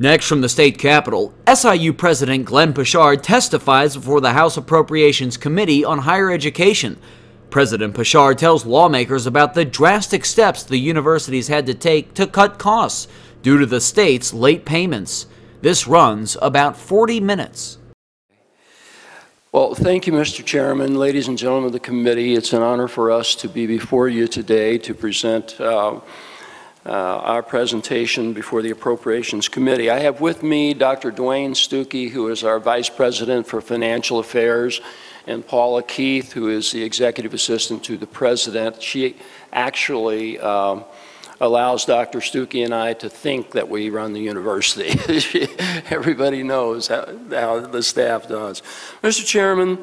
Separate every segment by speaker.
Speaker 1: Next, from the state capitol, SIU President Glenn Poshard testifies before the House Appropriations Committee on Higher Education. President Poshard tells lawmakers about the drastic steps the universities had to take to cut costs due to the state's late payments. This runs about 40 minutes.
Speaker 2: Well, thank you, Mr. Chairman, ladies and gentlemen of the committee. It's an honor for us to be before you today to present uh, uh, our presentation before the Appropriations Committee. I have with me Dr. Duane Stucky, who is our Vice President for Financial Affairs, and Paula Keith, who is the Executive Assistant to the President. She actually um, allows Dr. Stuckey and I to think that we run the university. Everybody knows how, how, the staff does. Mr. Chairman,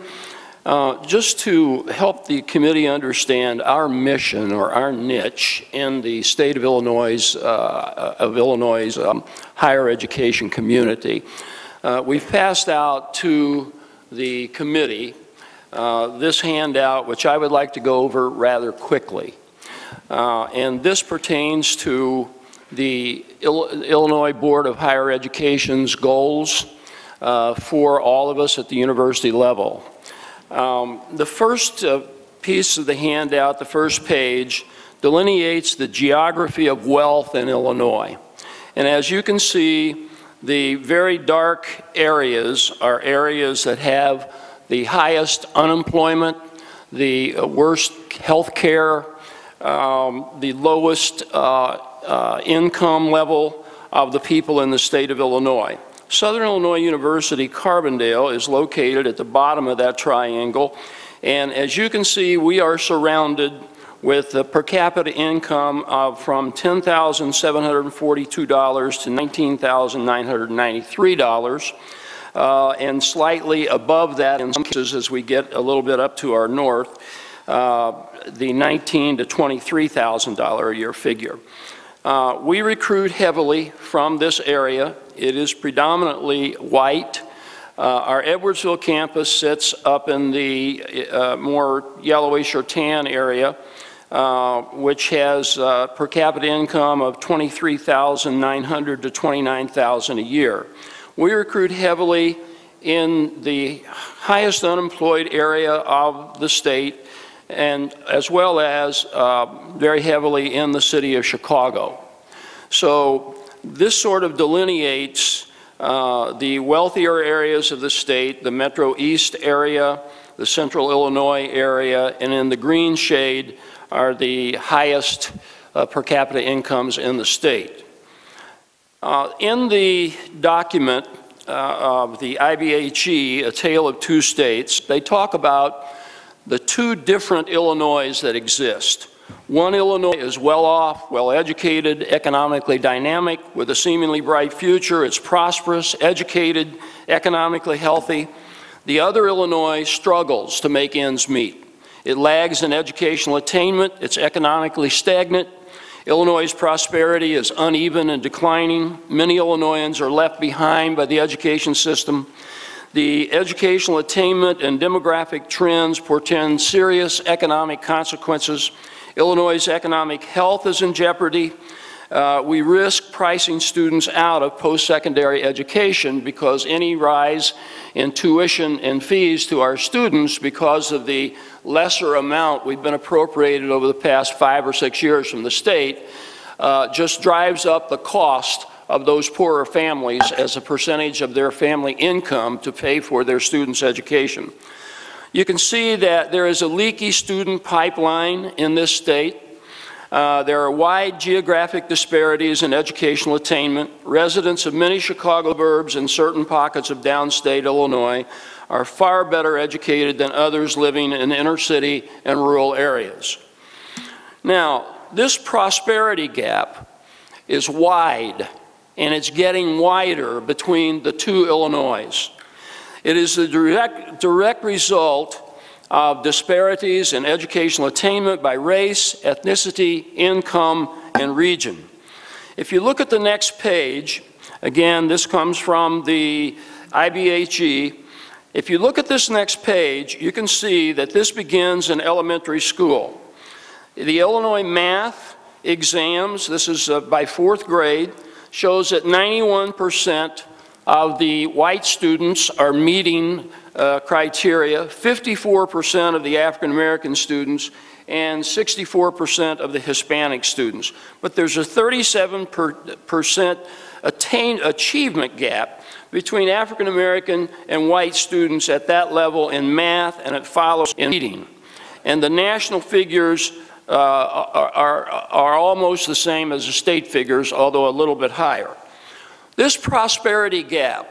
Speaker 2: uh, just to help the committee understand our mission or our niche in the state of Illinois, uh, of Illinois um, higher education community, uh, we've passed out to the committee uh, this handout, which I would like to go over rather quickly. Uh, and this pertains to the Il Illinois Board of Higher Education's goals for all of us at the university level. Um, the first uh, piece of the handout, the first page, delineates the geography of wealth in Illinois. And as you can see, the very dark areas are areas that have the highest unemployment, the worst health care, um, the lowest uh, uh, income level of the people in the state of Illinois. Southern Illinois University Carbondale is located at the bottom of that triangle. And as you can see, we are surrounded with a per capita income of from $10,742 to $19,993. Uh, and slightly above that in some cases as we get a little bit up to our north, uh, the 19,000 to $23,000 a year figure. Uh, we recruit heavily from this area. It is predominantly white. Uh, our Edwardsville campus sits up in the uh, more yellowish or tan area, uh, which has uh, per capita income of 23,900 to 29,000 a year. We recruit heavily in the highest unemployed area of the state, and as well as uh, very heavily in the city of Chicago. So this sort of delineates uh, the wealthier areas of the state, the Metro East area, the Central Illinois area, and in the green shade are the highest uh, per capita incomes in the state. Uh, in the document uh, of the IBHE, A Tale of Two States, they talk about the two different Illinois that exist. One Illinois is well off, well educated, economically dynamic, with a seemingly bright future. It's prosperous, educated, economically healthy. The other Illinois struggles to make ends meet. It lags in educational attainment, it's economically stagnant. Illinois' prosperity is uneven and declining. Many Illinoisans are left behind by the education system. The educational attainment and demographic trends portend serious economic consequences. Illinois' economic health is in jeopardy. Uh, we risk pricing students out of post-secondary education because any rise in tuition and fees to our students because of the lesser amount we've been appropriated over the past five or six years from the state uh, just drives up the cost of those poorer families as a percentage of their family income to pay for their students' education. You can see that there is a leaky student pipeline in this state. Uh, there are wide geographic disparities in educational attainment. Residents of many Chicago suburbs and certain pockets of downstate Illinois are far better educated than others living in inner city and rural areas. Now, this prosperity gap is wide and it's getting wider between the two Illinois. It is the direct, direct result of disparities in educational attainment by race, ethnicity, income, and region. If you look at the next page, again, this comes from the IBHE. If you look at this next page, you can see that this begins in elementary school. The Illinois math exams, this is uh, by fourth grade, shows that 91% of the white students are meeting uh, criteria, 54% of the African American students, and 64% of the Hispanic students. But there's a 37% attain, achievement gap between African American and white students at that level in math, and it follows in reading. And the national figures uh, are, are, are almost the same as the state figures, although a little bit higher. This prosperity gap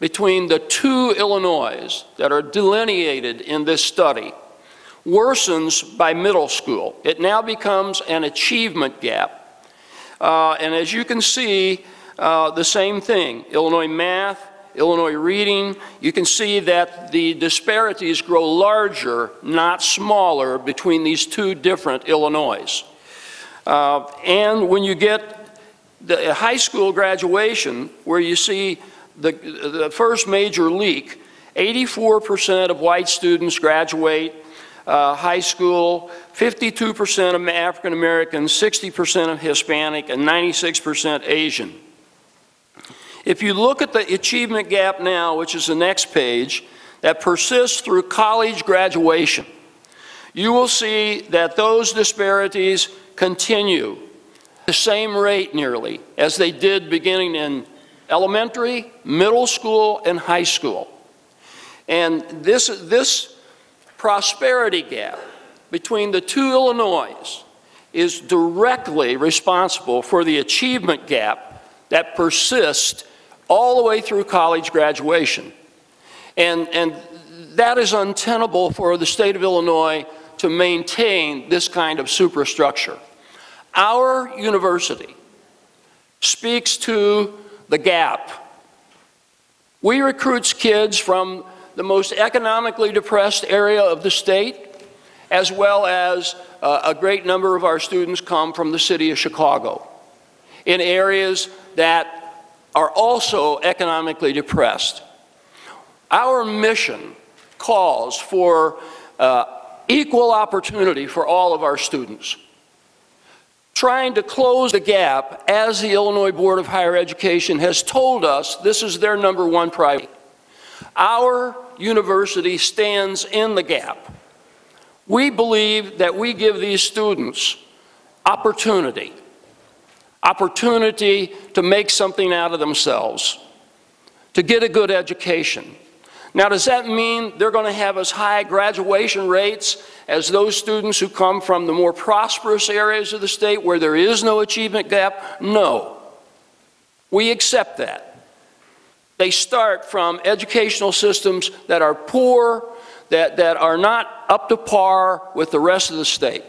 Speaker 2: between the two Illinois that are delineated in this study worsens by middle school. It now becomes an achievement gap. Uh, and as you can see, uh, the same thing. Illinois math, Illinois reading, you can see that the disparities grow larger, not smaller, between these two different Illinois. Uh, and when you get the high school graduation, where you see the, the first major leak, 84% of white students graduate uh, high school, 52% of African Americans, 60% of Hispanic, and 96% Asian. If you look at the achievement gap now, which is the next page, that persists through college graduation, you will see that those disparities continue the same rate nearly as they did beginning in elementary, middle school, and high school. And this, this prosperity gap between the two Illinois is directly responsible for the achievement gap that persists all the way through college graduation. And, and that is untenable for the state of Illinois to maintain this kind of superstructure. Our university speaks to the gap. We recruit kids from the most economically depressed area of the state, as well as uh, a great number of our students come from the city of Chicago in areas that are also economically depressed. Our mission calls for uh, equal opportunity for all of our students. Trying to close the gap, as the Illinois Board of Higher Education has told us, this is their number one priority. Our university stands in the gap. We believe that we give these students opportunity opportunity to make something out of themselves, to get a good education. Now, does that mean they're going to have as high graduation rates as those students who come from the more prosperous areas of the state where there is no achievement gap? No. We accept that. They start from educational systems that are poor, that, that are not up to par with the rest of the state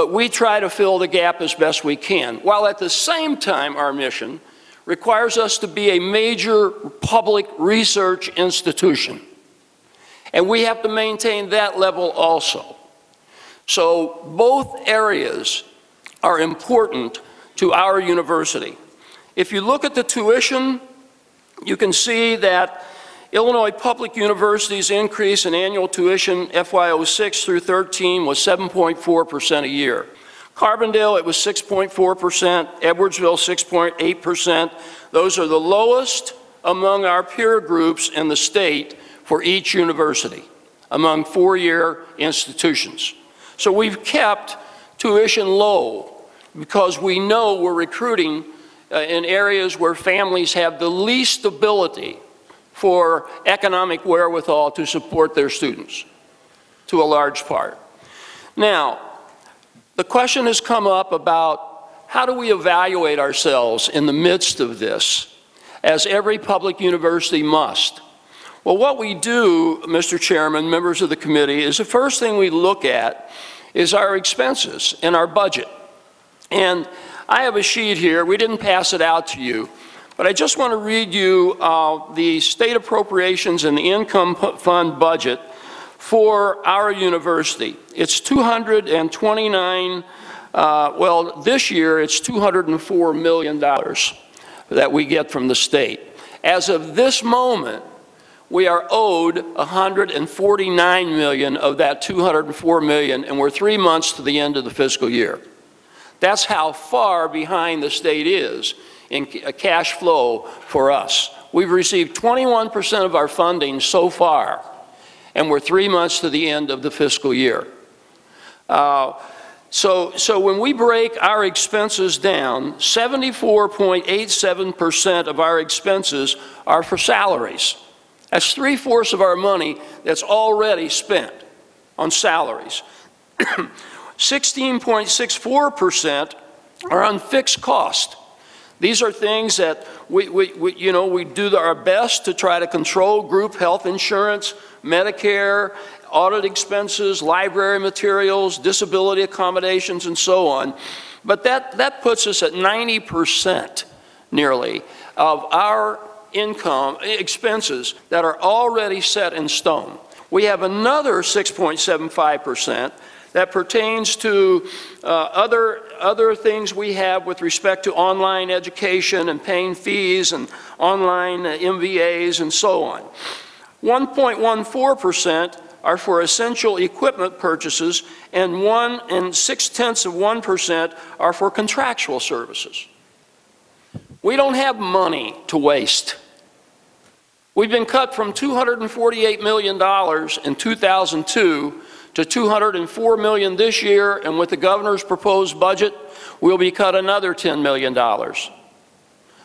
Speaker 2: but we try to fill the gap as best we can, while at the same time our mission requires us to be a major public research institution. And we have to maintain that level also. So both areas are important to our university. If you look at the tuition, you can see that Illinois Public University's increase in annual tuition FY06 through 13 was 7.4% a year. Carbondale, it was 6.4%, Edwardsville, 6.8%. Those are the lowest among our peer groups in the state for each university, among four-year institutions. So we've kept tuition low because we know we're recruiting uh, in areas where families have the least ability for economic wherewithal to support their students to a large part. Now, the question has come up about how do we evaluate ourselves in the midst of this, as every public university must. Well, what we do, Mr. Chairman, members of the committee, is the first thing we look at is our expenses and our budget. And I have a sheet here. We didn't pass it out to you. But I just want to read you uh, the state appropriations and the income fund budget for our university. It's 229, uh, well, this year it's $204 million that we get from the state. As of this moment, we are owed 149 million of that 204 million, and we're three months to the end of the fiscal year. That's how far behind the state is in uh, cash flow for us. We've received 21% of our funding so far, and we're three months to the end of the fiscal year. Uh, So, so when we break our expenses down, 74.87% of our expenses are for salaries. That's three-fourths of our money that's already spent on salaries. 16.64% are on fixed cost. These are things that we, we, we, you know, we do our best to try to control group health insurance, Medicare, audit expenses, library materials, disability accommodations, and so on. But that, that puts us at 90% nearly of our income, eh, expenses that are already set in stone. We have another 6.75% that pertains to uh, other, other things we have with respect to online education and paying fees and online uh, MVAs and so on. 1.14% are for essential equipment purchases, and one and six tenths of 1% are for contractual services. We don't have money to waste. We've been cut from $248 million in 2002 to 204 million this year, and with the governor's proposed budget, we'll be cut another $10 million.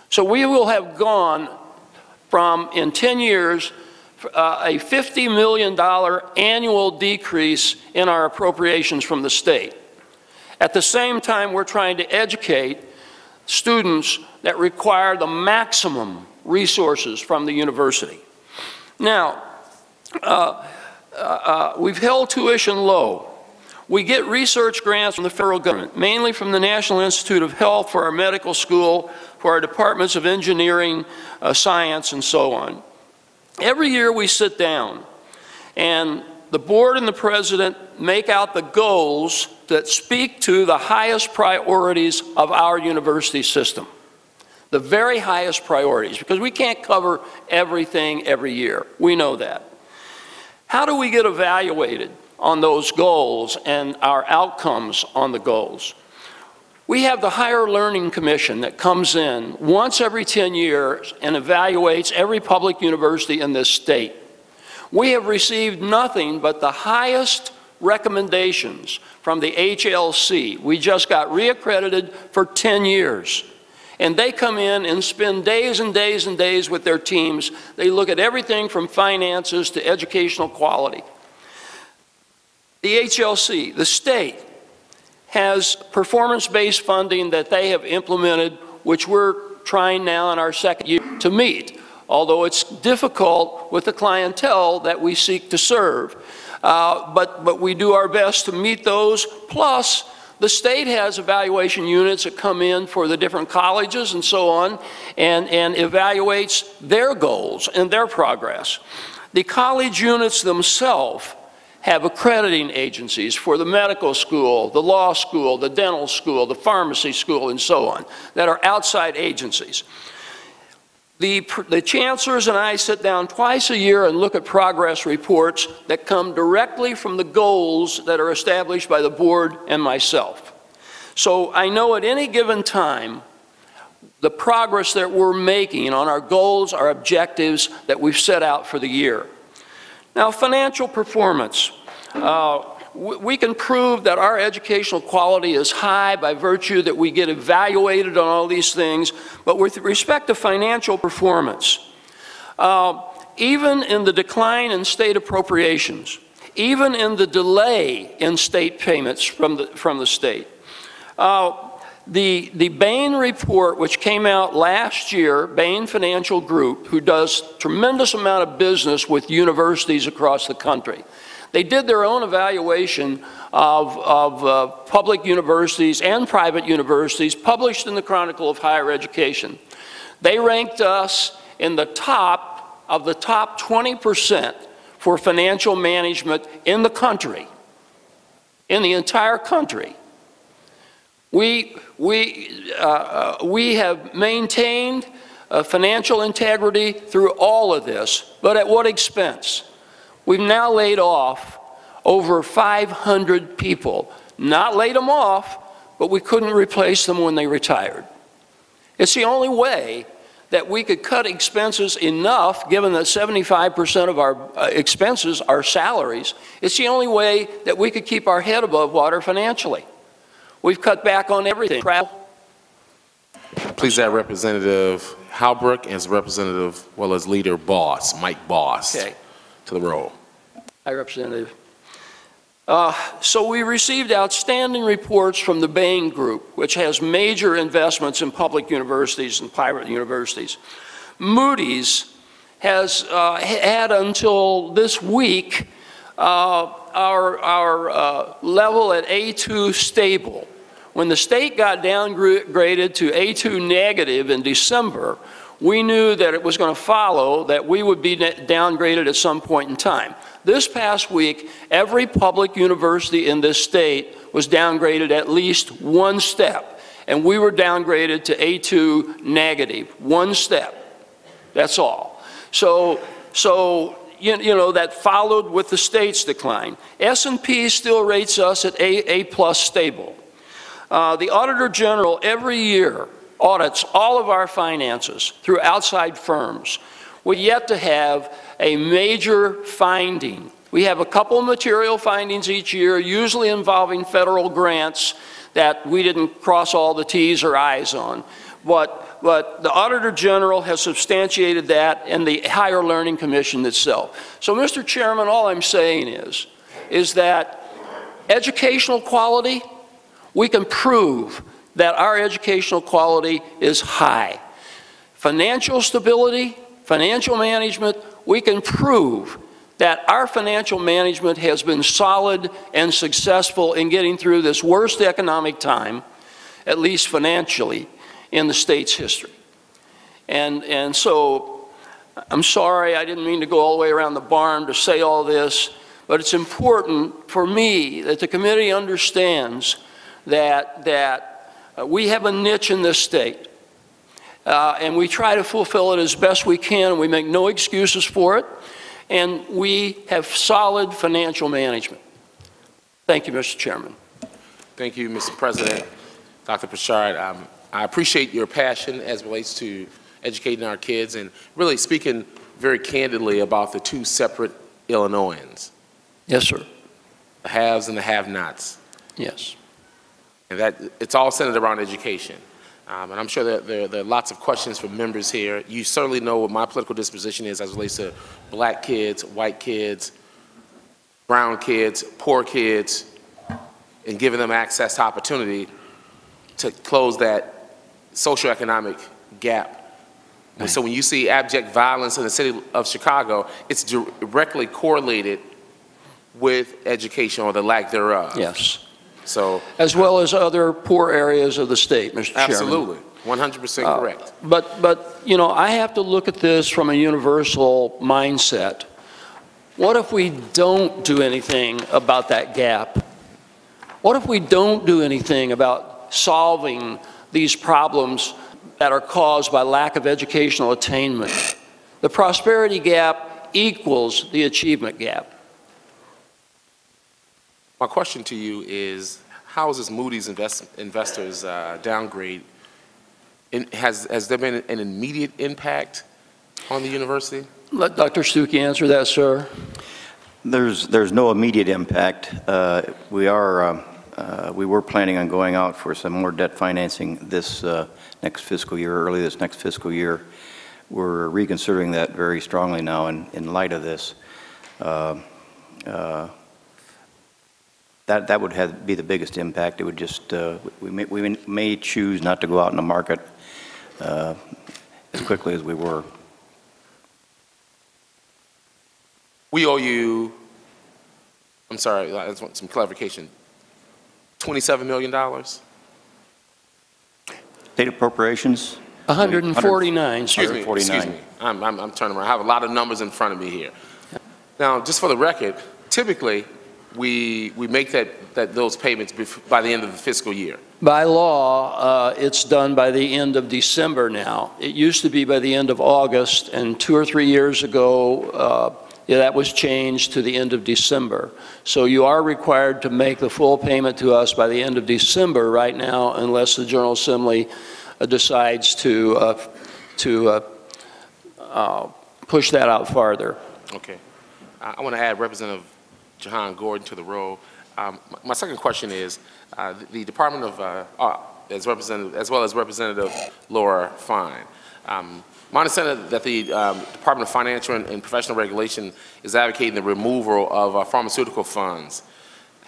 Speaker 2: So we will have gone from, in 10 years, uh, a $50 million annual decrease in our appropriations from the state. At the same time, we're trying to educate students that require the maximum resources from the university. Now, uh, uh, uh, we've held tuition low. We get research grants from the federal government, mainly from the National Institute of Health for our medical school, for our departments of engineering, uh, science, and so on. Every year we sit down and the board and the president make out the goals that speak to the highest priorities of our university system. The very highest priorities, because we can't cover everything every year. We know that. How do we get evaluated on those goals and our outcomes on the goals? We have the Higher Learning Commission that comes in once every 10 years and evaluates every public university in this state. We have received nothing but the highest recommendations from the HLC. We just got reaccredited for 10 years. And they come in and spend days and days and days with their teams. They look at everything from finances to educational quality. The HLC, the state, has performance-based funding that they have implemented, which we're trying now in our second year to meet, although it's difficult with the clientele that we seek to serve. Uh, but, but we do our best to meet those, plus the state has evaluation units that come in for the different colleges and so on and, and evaluates their goals and their progress. The college units themselves have accrediting agencies for the medical school, the law school, the dental school, the pharmacy school, and so on, that are outside agencies. The, the chancellors and I sit down twice a year and look at progress reports that come directly from the goals that are established by the board and myself. So I know at any given time the progress that we're making on our goals, our objectives that we've set out for the year. Now, financial performance. Uh, we can prove that our educational quality is high by virtue that we get evaluated on all these things, but with respect to financial performance, uh, even in the decline in state appropriations, even in the delay in state payments from the, from the state, uh, the, the Bain report, which came out last year, Bain Financial Group, who does tremendous amount of business with universities across the country, they did their own evaluation of, of uh, public universities and private universities published in the Chronicle of Higher Education. They ranked us in the top of the top 20% for financial management in the country, in the entire country. We, we, uh, uh we have maintained uh, financial integrity through all of this, but at what expense? We've now laid off over 500 people. Not laid them off, but we couldn't replace them when they retired. It's the only way that we could cut expenses enough, given that 75% of our uh, expenses are salaries. It's the only way that we could keep our head above water financially. We've cut back on everything. Travel.
Speaker 3: Please add Representative Halbrook as Representative, well as Leader Bost, Mike Bost,
Speaker 2: Okay.
Speaker 3: To the roll.
Speaker 2: Hi, Representative. Uh, So we received outstanding reports from the Bain Group, which has major investments in public universities and private universities. Moody's has uh, had until this week uh, our, our uh, level at A2 stable. When the state got downgraded to A2 negative in December, we knew that it was going to follow that we would be downgraded at some point in time. This past week, every public university in this state was downgraded at least one step, and we were downgraded to A2 negative, one step. That's all. So, so you, you know, that followed with the state's decline. S&P still rates us at A, A plus stable. Uh, the Auditor General every year audits all of our finances through outside firms. We yet to have a major finding. We have a couple material findings each year, usually involving federal grants that we didn't cross all the T's or I's on. But, but the Auditor General has substantiated that and the Higher Learning Commission itself. So, Mr. Chairman, all I'm saying is, is that educational quality, we can prove that our educational quality is high. Financial stability, financial management, we can prove that our financial management has been solid and successful in getting through this worst economic time, at least financially, in the state's history. And, and so I'm sorry, I didn't mean to go all the way around the barn to say all this, but it's important for me that the committee understands that, that uh, we have a niche in this state. Uh, and we try to fulfill it as best we can. We make no excuses for it. And we have solid financial management. Thank you, Mr. Chairman.
Speaker 3: Thank you, Mr. President. Dr. Poshard, um, I appreciate your passion as it relates to educating our kids and really speaking very candidly about the two separate Illinoisans,
Speaker 2: Yes, sir.
Speaker 3: the haves and the have-nots.
Speaker 2: Yes.
Speaker 3: And that, it's all centered around education. Um, and I'm sure that there, there are lots of questions from members here. You certainly know what my political disposition is as relates to black kids, white kids, brown kids, poor kids, and giving them access to opportunity to close that socioeconomic gap. And so when you see abject violence in the city of Chicago, it's directly correlated with education or the lack thereof.
Speaker 2: Yes.
Speaker 3: So
Speaker 2: As well as other poor areas of the state, Mr. Chairman.
Speaker 3: Absolutely, 100%
Speaker 2: Uh,
Speaker 3: correct.
Speaker 2: But, but, you know, I have to look at this from a universal mindset. What if we don't do anything about that gap? What if we don't do anything about solving these problems that are caused by lack of educational attainment? The prosperity gap equals the achievement gap.
Speaker 3: My question to you is, how is this Moody's invest, investors uh, downgrade? And has, has there been an immediate impact on the university?
Speaker 2: Let Dr. Stucky answer that, sir.
Speaker 4: There's, there's no immediate impact. Uh, We are, uh, uh, we were planning on going out for some more debt financing this uh, next fiscal year, early this next fiscal year. We're reconsidering that very strongly now in, in light of this. That, that would have, be the biggest impact. It would just, uh, we may, we may choose not to go out in the market uh, as quickly as we were.
Speaker 3: We owe you, I'm sorry, I just want some clarification, $27 million?
Speaker 4: State appropriations?
Speaker 2: 149,
Speaker 3: Excuse me, excuse me. I'm, I'm, I'm turning around. I have a lot of numbers in front of me here. Now, just for the record, typically, we, we make that, that, those payments by the end of the fiscal year.
Speaker 2: By law, uh, it's done by the end of December now. It used to be by the end of August, and two or three years ago, uh, yeah, that was changed to the end of December. So you are required to make the full payment to us by the end of December right now, unless the General Assembly uh, decides to, uh, to uh, uh, push that out farther.
Speaker 3: Okay. I want to add Representative Jehan Gordon to the role. Um, my- second question is, uh, the- Department of, uh, uh, as Representative, as well as Representative Laura Fine. Um, My understanding that the um, Department of Financial and and Professional Regulation is advocating the removal of uh, pharmaceutical funds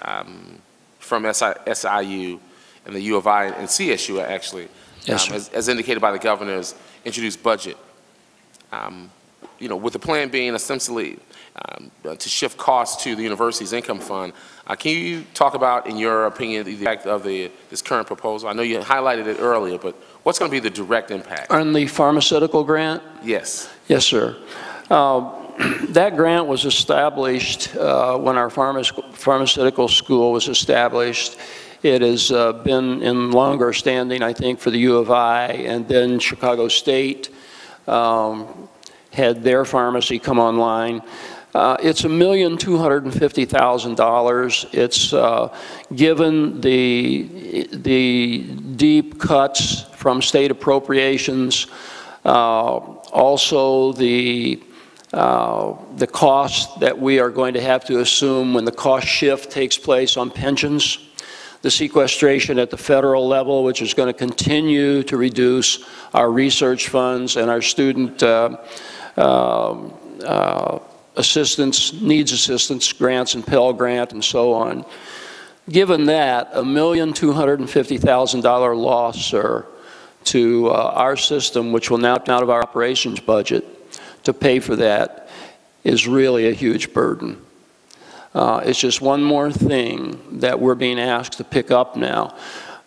Speaker 3: um, from SI SIU and the U of I and CSU, actually.
Speaker 2: Yes,
Speaker 3: um, as- As indicated by the governor's introduced budget. Um, You know, with the plan being essentially um, uh, to shift costs to the university's income fund, uh, can you talk about, in your opinion, the impact of the, this current proposal? I know you highlighted it earlier, but what's going to be the direct impact?
Speaker 2: On the pharmaceutical grant?
Speaker 3: Yes.
Speaker 2: Yes, sir. Uh, That grant was established uh, when our pharma- pharmaceutical school was established. It has uh, been in longer standing, I think, for the U of I, and then Chicago State um, had their pharmacy come online. Uh, It's a million two hundred and fifty thousand dollars. It's uh, given the, the deep cuts from state appropriations, uh, also the, uh, the cost that we are going to have to assume when the cost shift takes place on pensions, the sequestration at the federal level, which is going to continue to reduce our research funds and our student uh, um, uh, assistance, needs assistance grants and Pell Grant and so on. Given that, a million two hundred and fifty thousand dollar loss, sir, to uh, our system, which will now come out of our operations budget to pay for that, is really a huge burden. Uh, It's just one more thing that we're being asked to pick up now.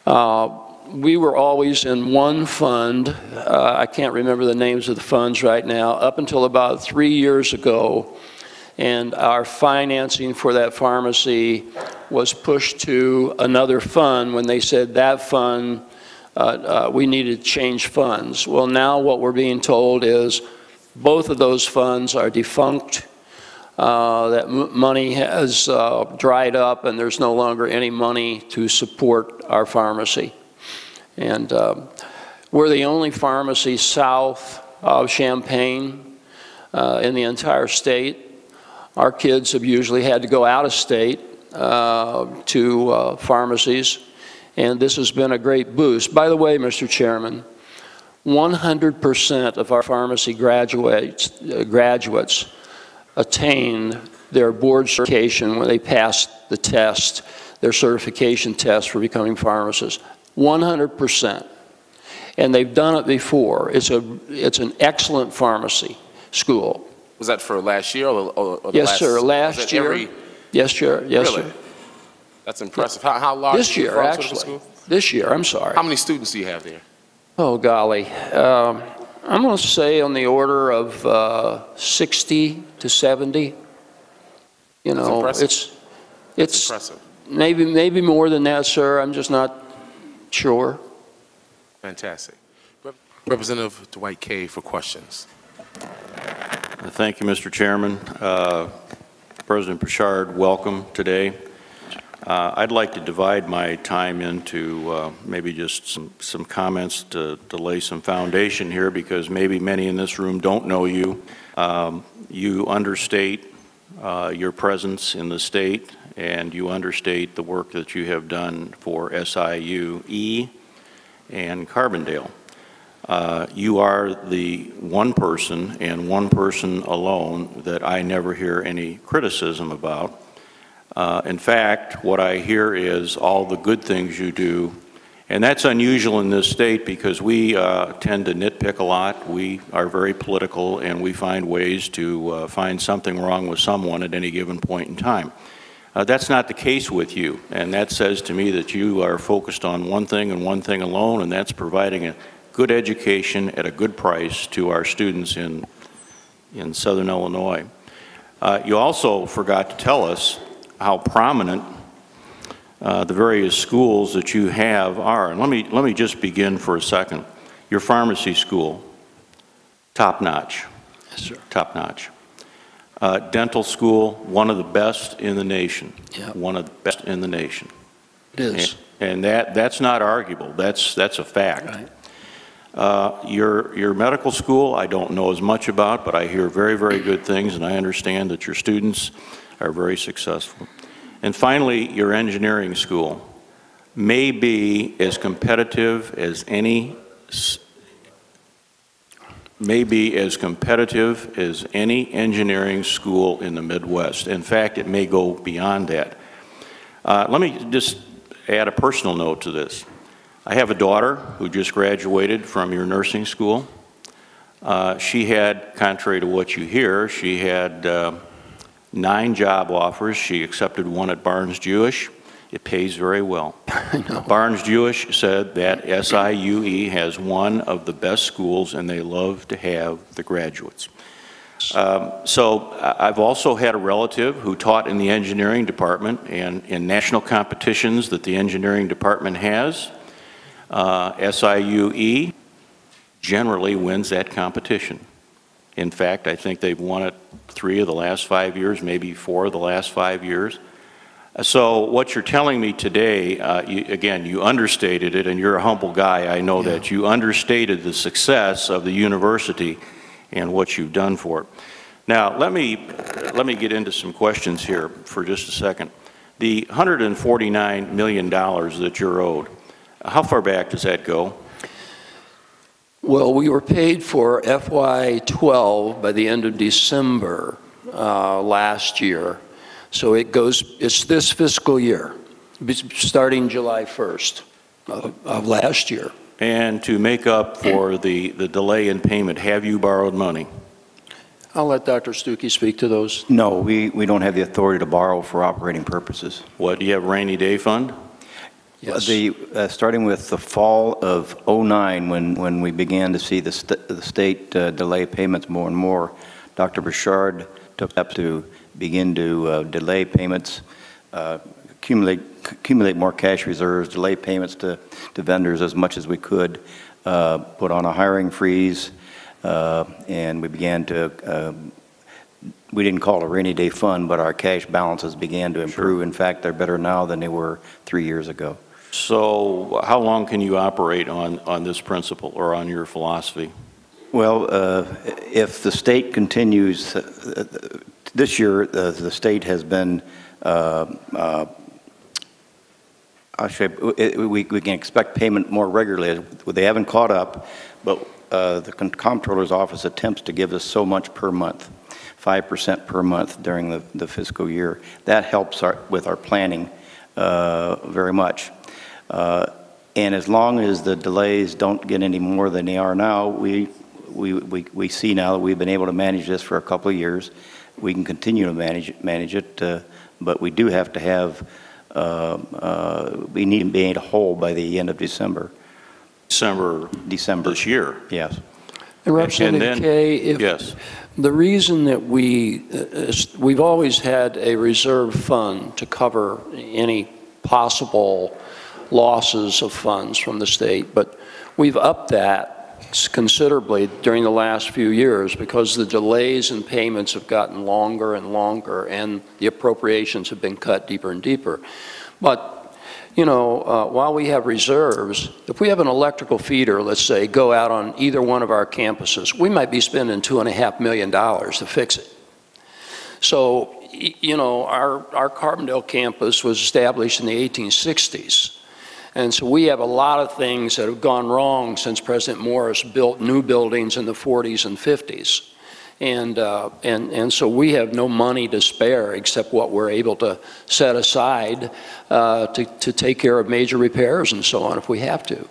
Speaker 2: Uh, We were always in one fund, uh, I can't remember the names of the funds right now, up until about three years ago, and our financing for that pharmacy was pushed to another fund when they said that fund, uh, uh, we needed to change funds. Well, now what we're being told is both of those funds are defunct, uh, that money has uh, dried up, and there's no longer any money to support our pharmacy. And um, we're the only pharmacy south of Champaign uh, in the entire state. Our kids have usually had to go out of state uh, to uh, pharmacies, and this has been a great boost. By the way, Mr. Chairman, 100% of our pharmacy graduates, uh, graduates attained their board certification when they passed the test, their certification test for becoming pharmacists. 100%. And they've done it before. It's a, it's an excellent pharmacy school.
Speaker 3: Was that for last year or, or or
Speaker 2: Yes,
Speaker 3: last?
Speaker 2: sir, last year.
Speaker 3: every-
Speaker 2: Yes, sir, yes,
Speaker 3: Really?
Speaker 2: sir.
Speaker 3: That's impressive. How, how large
Speaker 2: This
Speaker 3: is
Speaker 2: year, actually.
Speaker 3: school?
Speaker 2: This year, I'm sorry.
Speaker 3: How many students do you have there?
Speaker 2: Oh, golly. Um, I'm going to say on the order of uh, 60 to 70. You know,
Speaker 3: impressive.
Speaker 2: it's, it's
Speaker 3: Impressive.
Speaker 2: maybe, maybe more than that, sir. I'm just not sure.
Speaker 3: Fantastic. Rep- Representative Dwight Kay for questions.
Speaker 5: Thank you, Mr. Chairman. Uh, President Poshard, welcome today. Uh, I'd like to divide my time into uh, maybe just some some comments to to lay some foundation here, because maybe many in this room don't know you. Um, You understate uh, your presence in the state, and you understate the work that you have done for SIU E and Carbondale. Uh, You are the one person and one person alone that I never hear any criticism about. Uh, In fact, what I hear is all the good things you do, and that's unusual in this state because we uh, tend to nitpick a lot. We are very political, and we find ways to uh, find something wrong with someone at any given point in time. Uh, That's not the case with you, and that says to me that you are focused on one thing and one thing alone, and that's providing a good education at a good price to our students in, in southern Illinois. Uh, You also forgot to tell us how prominent uh, the various schools that you have are. And let me, let me just begin for a second. Your pharmacy school, top-notch,
Speaker 2: Yes, sir.
Speaker 5: top-notch. Uh, Dental school, one of the best in the nation.
Speaker 2: Yeah.
Speaker 5: One of the best in the nation.
Speaker 2: It is.
Speaker 5: And that, that's not arguable, that's, that's a fact.
Speaker 2: Right.
Speaker 5: Uh, Your, your medical school, I don't know as much about, but I hear very, very good things, and I understand that your students are very successful. And finally, your engineering school may be as competitive as any, may be as competitive as any engineering school in the Midwest. In fact, it may go beyond that. Uh, Let me just add a personal note to this. I have a daughter who just graduated from your nursing school. Uh, She had, contrary to what you hear, she had uh, nine job offers. She accepted one at Barnes Jewish. It pays very well. Barnes Jewish said that SIUE has one of the best schools, and they love to have the graduates. Um, So I've also had a relative who taught in the engineering department, and in national competitions that the engineering department has, uh, SIUE generally wins that competition. In fact, I think they've won it three of the last five years, maybe four of the last five years. So what you're telling me today, uh, you- again, you understated it, and you're a humble guy, I know that. You understated the success of the university and what you've done for it. Now, let me, let me get into some questions here for just a second. The $149 million that you're owed, how far back does that go?
Speaker 2: Well, we were paid for FY '12 by the end of December uh, last year. So it goes, it's this fiscal year, starting July 1st of of last year.
Speaker 5: And to make up for the, the delay in payment, have you borrowed money?
Speaker 2: I'll let Dr. Stucky speak to those.
Speaker 4: No, we, we don't have the authority to borrow for operating purposes.
Speaker 5: What, do you have rainy day fund?
Speaker 2: Yes.
Speaker 4: The, uh, starting with the fall of '09, when, when we began to see the, st- the state uh, delay payments more and more, Dr. Poshard took up to begin to uh, delay payments, uh, accumulate, accumulate more cash reserves, delay payments to, to vendors as much as we could, uh, put on a hiring freeze, uh, and we began to, uh, we didn't call it a rainy day fund, but our cash balances began to improve. In fact, they're better now than they were three years ago.
Speaker 5: So how long can you operate on, on this principle or on your philosophy?
Speaker 4: Well, uh, if the state continues, uh, this year, uh, the state has been, uh, uh, I should, we we can expect payment more regularly. They haven't caught up, but uh, the comptroller's office attempts to give us so much per month, 5% per month during the the fiscal year. That helps our- with our planning uh, very much. And as long as the delays don't get any more than they are now, we, we, we we see now that we've been able to manage this for a couple of years. We can continue to manage, it- manage it, uh, but we do have to have, uh, uh, we need to be made whole by the end of December,
Speaker 5: December
Speaker 4: December,
Speaker 5: this year?
Speaker 4: yes.
Speaker 2: And Representative
Speaker 5: then-
Speaker 2: Kay, if,
Speaker 5: Yes.
Speaker 2: the reason that we, uh, we've always had a reserve fund to cover any possible losses of funds from the state, but we've upped that considerably during the last few years because the delays in payments have gotten longer and longer, and the appropriations have been cut deeper and deeper. But you know, uh, while we have reserves, if we have an electrical feeder, let's say, go out on either one of our campuses, we might be spending two and a half million dollars to fix it. So, you know, our, our Carbondale campus was established in the 1860s. And so we have a lot of things that have gone wrong since President Morris built new buildings in the 40s and 50s. And, uh, and, and so we have no money to spare except what we're able to set aside uh, to, to take care of major repairs and so on if we have to.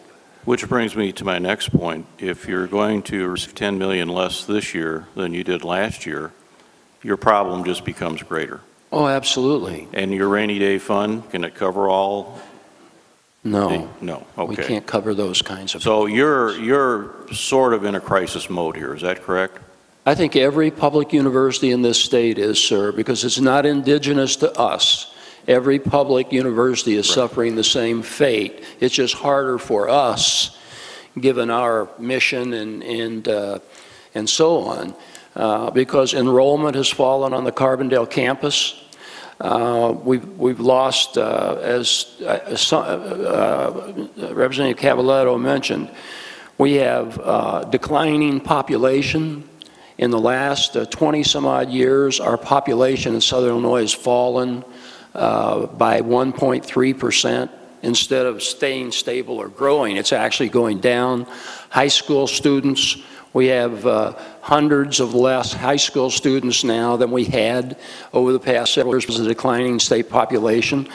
Speaker 5: Which brings me to my next point. If you're going to receive 10 million less this year than you did last year, your problem just becomes greater.
Speaker 2: Oh, absolutely.
Speaker 5: And your rainy day fund, can it cover all?
Speaker 2: No,
Speaker 5: No,
Speaker 2: we
Speaker 5: okay.
Speaker 2: can't cover those kinds of.
Speaker 5: So you're, you're sort of in a crisis mode here, is that correct?
Speaker 2: I think every public university in this state is, sir, because it's not indigenous to us. Every public university is suffering the same fate. It's just harder for us, given our mission and, and, uh, and so on, uh, because enrollment has fallen on the Carbondale campus. Uh, We've, we've lost, uh, as uh, uh, Representative Cavaletto mentioned, We have declining population. In the last 20-some-odd years, our population in Southern Illinois has fallen by 1.3 percent. Instead of staying stable or growing, it's actually going down. High school students, we have uh, hundreds of less high school students now than we had over the past several years because of the declining state population.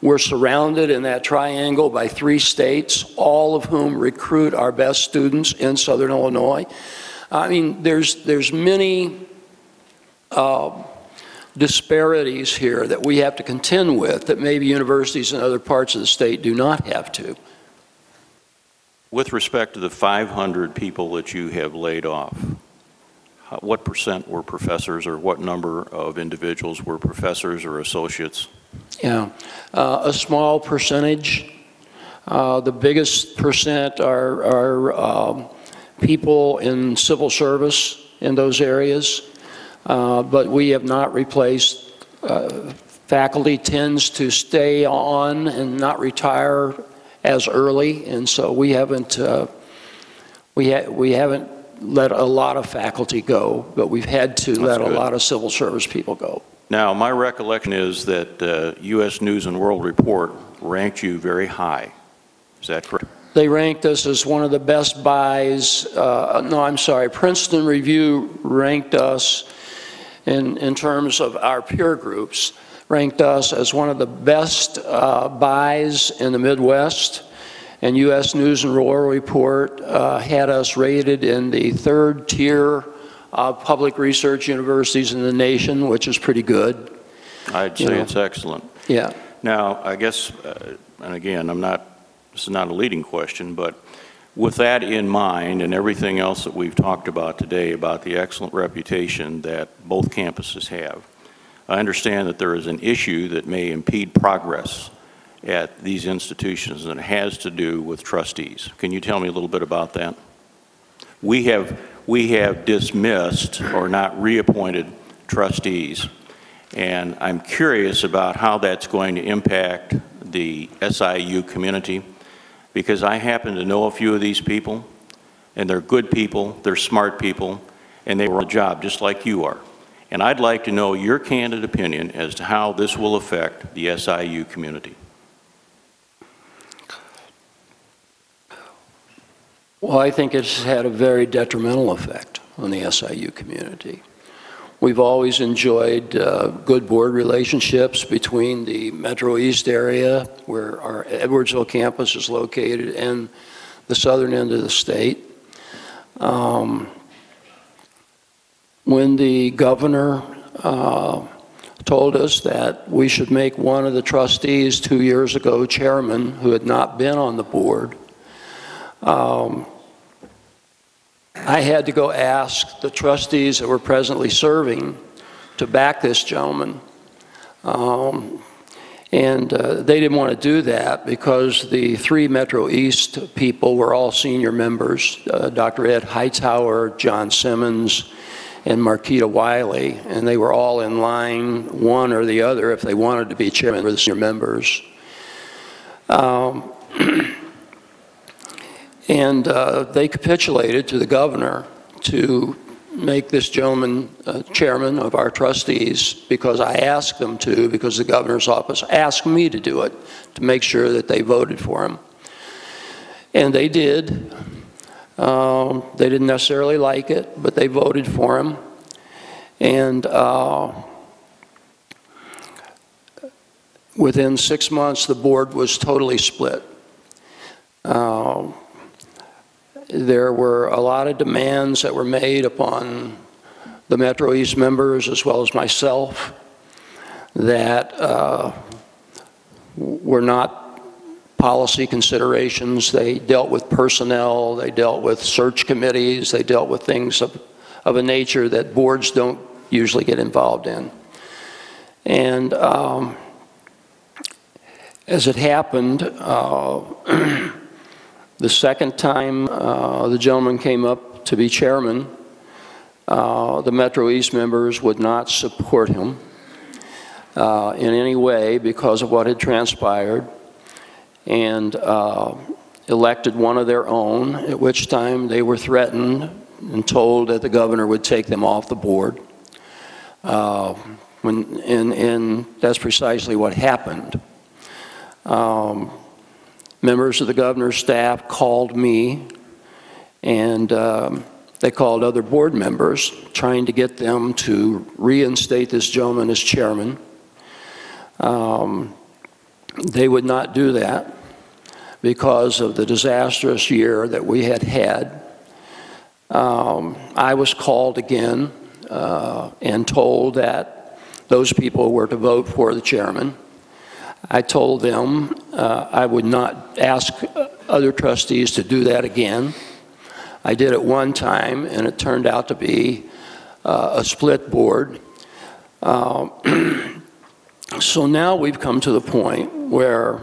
Speaker 2: We're surrounded in that triangle by three states, all of whom recruit our best students in Southern Illinois. I mean, there's, there's many uh, disparities here that we have to contend with that maybe universities in other parts of the state do not have to.
Speaker 5: With respect to the 500 people that you have laid off, what percent were professors, or what number of individuals were professors or associates?
Speaker 2: Yeah, uh, a small percentage. Uh, the biggest percent are, are um, people in civil service in those areas, uh, but we have not replaced. Uh, faculty tends to stay on and not retire as early, and so we haven't uh, we ha we haven't let a lot of faculty go, but we've had to let a lot of civil service people go.
Speaker 5: Now, my recollection is that uh, U.S. News and World Report ranked you very high. Is that correct?
Speaker 2: They ranked us as one of the best buys. Uh, no, I'm sorry. Princeton Review ranked us in, in terms of our peer groups, ranked us as one of the best uh, buys in the Midwest. And U.S. News and World Report uh, had us rated in the third tier of public research universities in the nation, which is pretty good.
Speaker 5: I'd
Speaker 2: You
Speaker 5: say
Speaker 2: know.
Speaker 5: it's excellent.
Speaker 2: Yeah.
Speaker 5: Now, I guess, uh, and again, I'm not, this is not a leading question, but with that in mind and everything else that we've talked about today about the excellent reputation that both campuses have, I understand that there is an issue that may impede progress at these institutions, and it has to do with trustees. Can you tell me a little bit about that? We have, we have dismissed or not reappointed trustees, and I'm curious about how that's going to impact the SIU community, because I happen to know a few of these people, and they're good people, they're smart people, and they were on the job just like you are. And I'd like to know your candid opinion as to how this will affect the SIU community.
Speaker 2: Well, I think it's had a very detrimental effect on the SIU community. We've always enjoyed uh, good board relationships between the Metro East area, where our Edwardsville campus is located, and the southern end of the state. Um, When the governor uh, told us that we should make one of the trustees two years ago chairman, who had not been on the board, um, I had to go ask the trustees that were presently serving to back this gentleman. Um, And uh, they didn't want to do that because the three Metro East people were all senior members, uh, Dr. Ed Hightower, John Simmons, and Marquita Wiley, and they were all in line, one or the other, if they wanted to be chairman, were the senior members. Um, And uh, they capitulated to the governor to make this gentleman uh, chairman of our trustees because I asked them to, because the governor's office asked me to do it, to make sure that they voted for him. And they did. Um, They didn't necessarily like it, but they voted for him. And uh, within six months, the board was totally split. Uh, there were a lot of demands that were made upon the Metro East members as well as myself that uh, were not policy considerations. They dealt with personnel, they dealt with search committees, they dealt with things of, of a nature that boards don't usually get involved in. And um, as it happened, uh, The second time uh, the gentleman came up to be chairman, uh, the Metro East members would not support him uh, in any way because of what had transpired. And uh, elected one of their own, at which time they were threatened and told that the governor would take them off the board. Uh, when, and, and that's precisely what happened. Um, members of the governor's staff called me, and um, they called other board members, trying to get them to reinstate this gentleman as chairman. Um, they would not do that because of the disastrous year that we had had. Um, I was called again uh, and told that those people were to vote for the chairman. I told them uh, I would not ask other trustees to do that again. I did it one time, and it turned out to be uh, a split board. Um, so now we've come to the point where,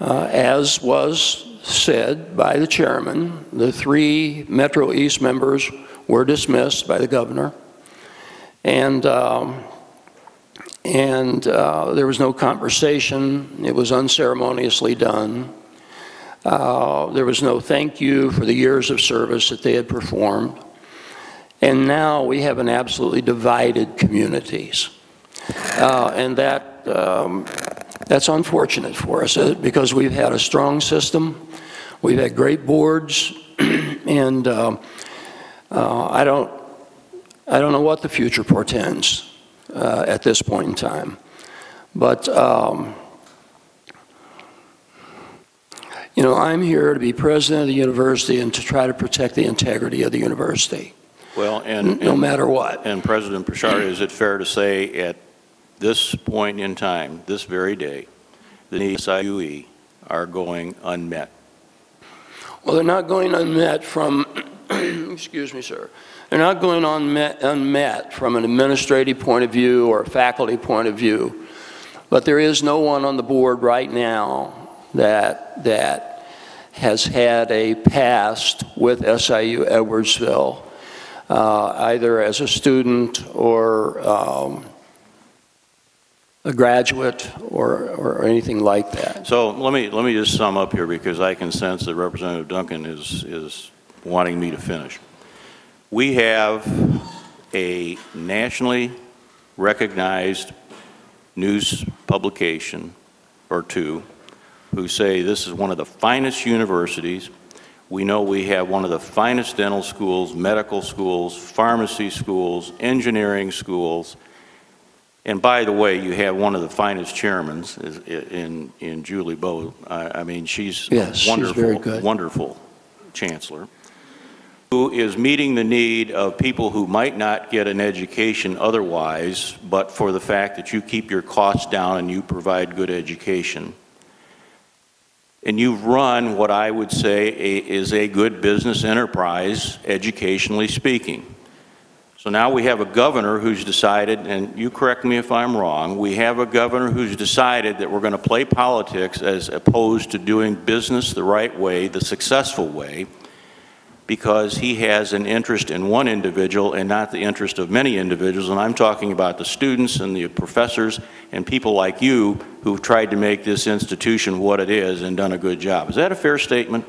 Speaker 2: uh, as was said by the chairman, the three Metro East members were dismissed by the governor. And um, and uh, there was no conversation. It was unceremoniously done. Uh, there was no thank you for the years of service that they had performed. And now we have an absolutely divided communities. Uh, and that, um, that's unfortunate for us uh, because we've had a strong system. We've had great boards. and um, uh, I, don't, I don't know what the future portends uh, at this point in time. But, um, you know, I'm here to be president of the university and to try to protect the integrity of the university,
Speaker 5: Well, and.
Speaker 2: no
Speaker 5: and-
Speaker 2: matter what.
Speaker 5: And President Poshard, is it fair to say at this point in time, this very day, the needs of IUE are going unmet?
Speaker 2: Well, they're not going unmet from, excuse me, sir, they're not going unmet, unmet from an administrative point of view or a faculty point of view. But there is no one on the board right now that, that has had a past with SIU Edwardsville, uh, either as a student or um, a graduate or, or anything like that.
Speaker 5: So let me, let me just sum up here because I can sense that Representative Duncan is, is wanting me to finish. We have a nationally recognized news publication or two who say this is one of the finest universities. We know we have one of the finest dental schools, medical schools, pharmacy schools, engineering schools. And by the way, you have one of the finest chairmen in, in Julie Bowe. I, I mean, she's
Speaker 2: Yes, she's
Speaker 5: wonderful,
Speaker 2: very good.
Speaker 5: wonderful chancellor who is meeting the need of people who might not get an education otherwise, but for the fact that you keep your costs down and you provide good education. And you've run what I would say a- is a good business enterprise, educationally speaking. So now we have a governor who's decided, and you correct me if I'm wrong, we have a governor who's decided that we're going to play politics as opposed to doing business the right way, the successful way, because he has an interest in one individual and not the interest of many individuals. And I'm talking about the students and the professors and people like you who've tried to make this institution what it is and done a good job. Is that a fair statement?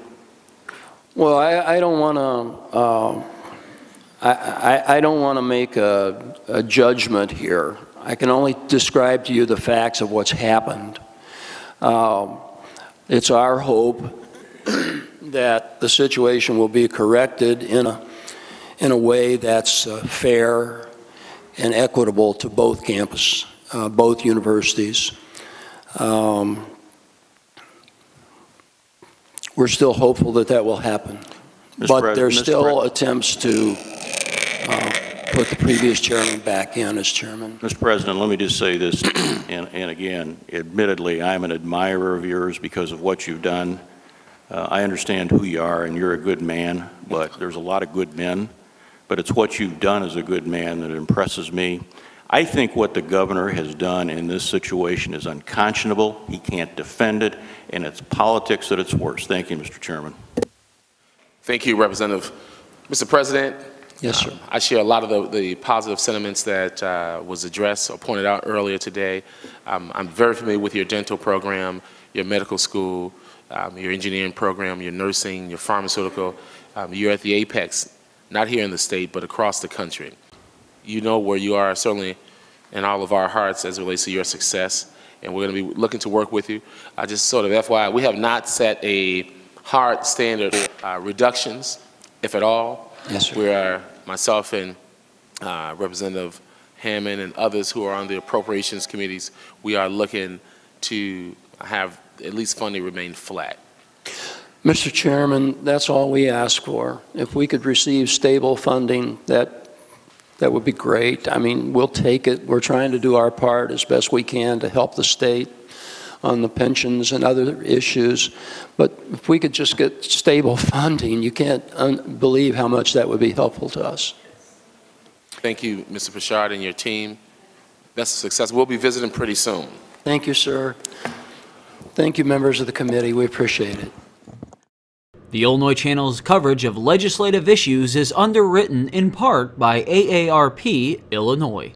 Speaker 2: Well, I, I don't want to, uh, I, I, I don't want to make a, a judgment here. I can only describe to you the facts of what's happened. Um, It's our hope that the situation will be corrected in a, in a way that's uh, fair and equitable to both campuses, uh, both universities. Um, We're still hopeful that that will happen.
Speaker 5: Mr.
Speaker 2: But there's
Speaker 5: Mr.
Speaker 2: still attempts to uh, put the previous chairman back in as chairman.
Speaker 5: Mr. President, let me just say this, and, and again, admittedly, I'm an admirer of yours because of what you've done. Uh, I understand who you are, and you're a good man, but there's a lot of good men. But it's what you've done as a good man that impresses me. I think what the governor has done in this situation is unconscionable. He can't defend it, and it's politics at its worst. Thank you, Mr. Chairman.
Speaker 3: Thank you, Representative. Mr. President,
Speaker 2: Yes, sir.
Speaker 3: um, I share a lot of the, the positive sentiments that uh, was addressed or pointed out earlier today. Um, I'm very familiar with your dental program, your medical school, um, your engineering program, your nursing, your pharmaceutical. Um, You're at the apex, not here in the state, but across the country. You know where you are, certainly in all of our hearts as it relates to your success, and we're going to be looking to work with you. I just sort of FYI, we have not set a hard standard uh, reductions, if at all.
Speaker 2: Yes, sir.
Speaker 3: We are, myself and uh, Representative Hammond and others who are on the appropriations committees, we are looking to have at least funding remain flat.
Speaker 2: Mr. Chairman, that's all we ask for. If we could receive stable funding, that, that would be great. I mean, we'll take it. We're trying to do our part as best we can to help the state on the pensions and other issues. But if we could just get stable funding, you can't un- believe how much that would be helpful to us.
Speaker 3: Thank you, Mr. Poshard and your team. Best of success. We'll be visiting pretty soon.
Speaker 2: Thank you, sir. Thank you, members of the committee. We appreciate it.
Speaker 1: The Illinois Channel's coverage of legislative issues is underwritten in part by AARP Illinois.